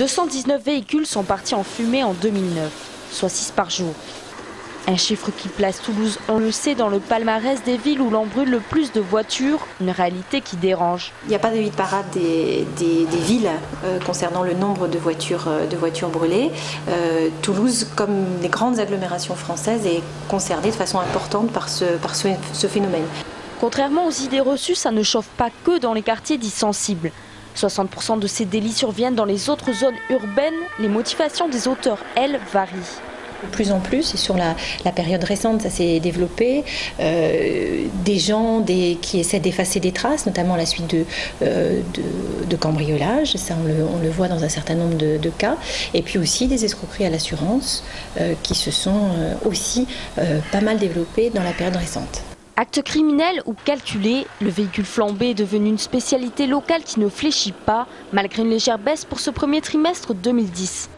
219 véhicules sont partis en fumée en 2009, soit 6 par jour. Un chiffre qui place Toulouse, on le sait, dans le palmarès des villes où l'on brûle le plus de voitures, une réalité qui dérange. Il n'y a pas de vide parade des, villes euh, concernant le nombre de voitures, euh, de voitures brûlées. Euh, Toulouse, comme les grandes agglomérations françaises, est concernée de façon importante par ce, par ce, ce phénomène. Contrairement aux idées reçues, ça ne chauffe pas que dans les quartiers dits sensibles. 60% de ces délits surviennent dans les autres zones urbaines. Les motivations des auteurs, elles, varient. De plus en plus, et sur la, période récente, ça s'est développé, euh, des gens qui essaient d'effacer des traces, notamment à la suite de, euh, de, cambriolage, ça on le, on le, voit dans un certain nombre de, cas, et puis aussi des escroqueries à l'assurance euh, qui se sont aussi pas mal développées dans la période récente. Acte criminel ou calculé, le véhicule flambé est devenu une spécialité locale qui ne fléchit pas, malgré une légère baisse pour ce premier trimestre 2010.